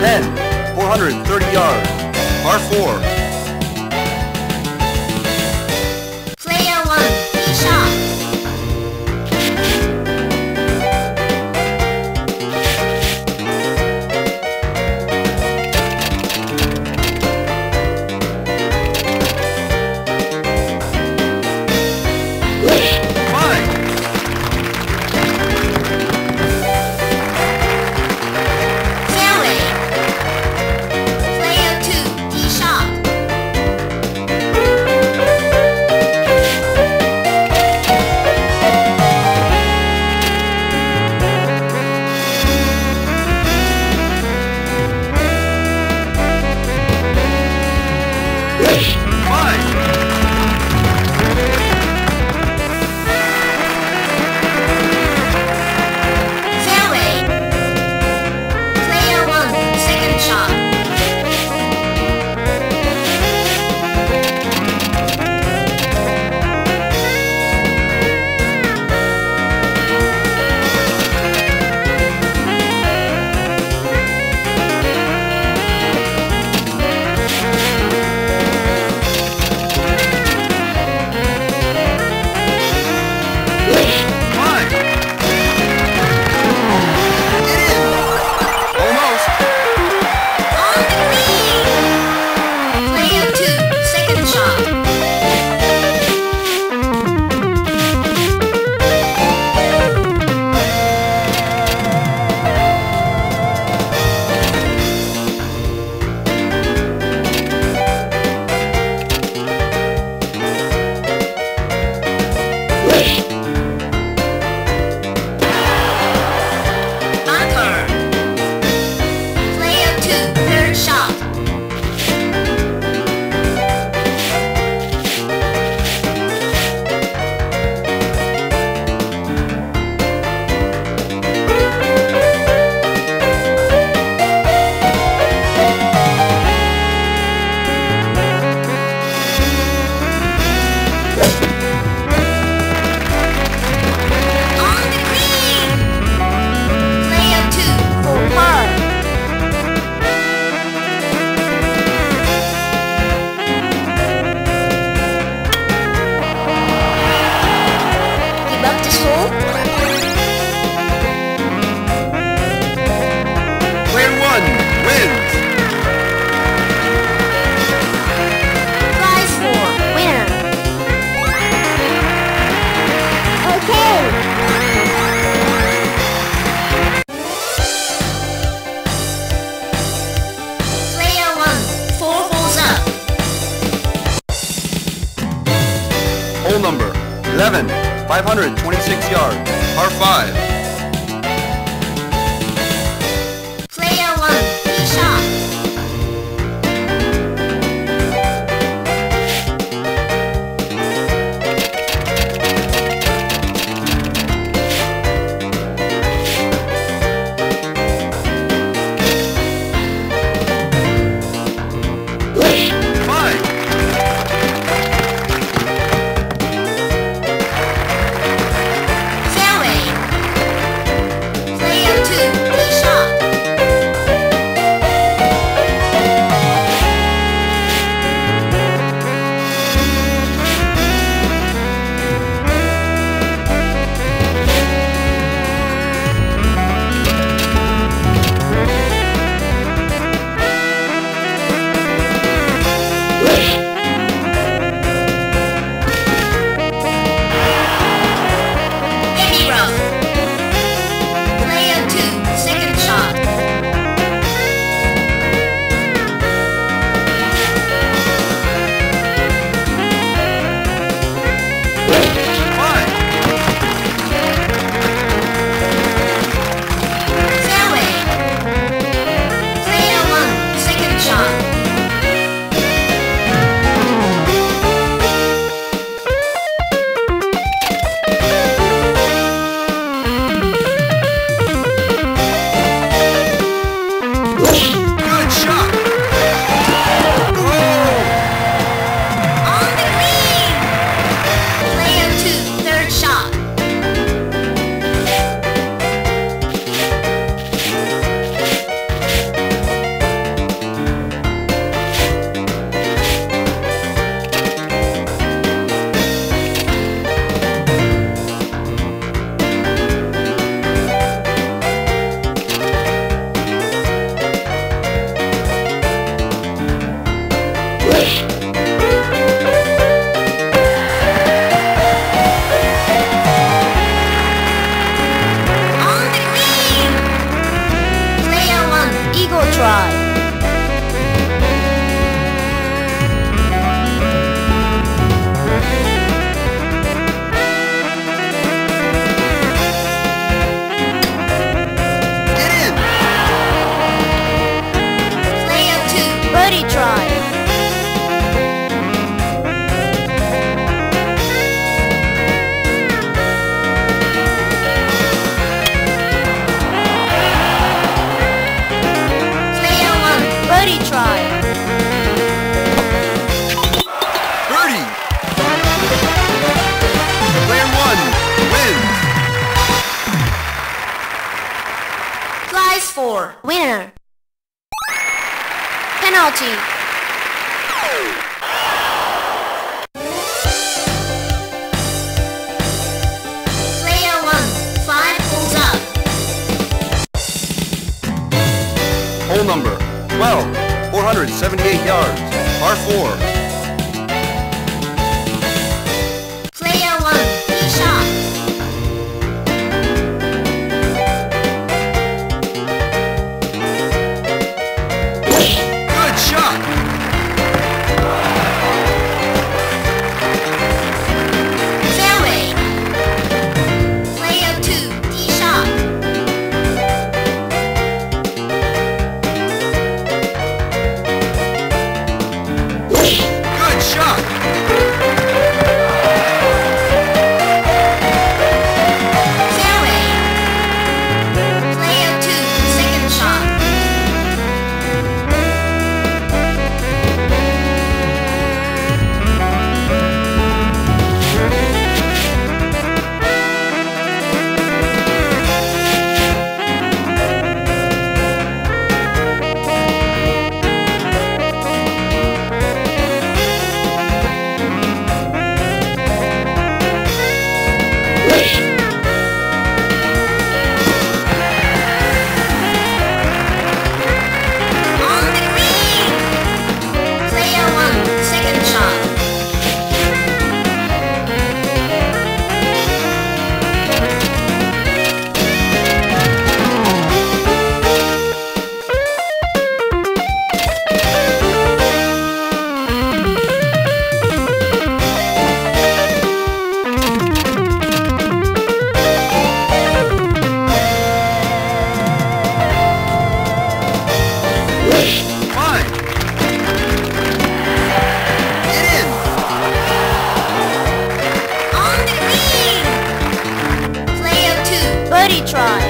10, 430 yards. Par 4, number 11, 526 yards, par 5. score. Winner. Penalty. Player one, five up. Hole number 12, 478 yards, par 4. we try.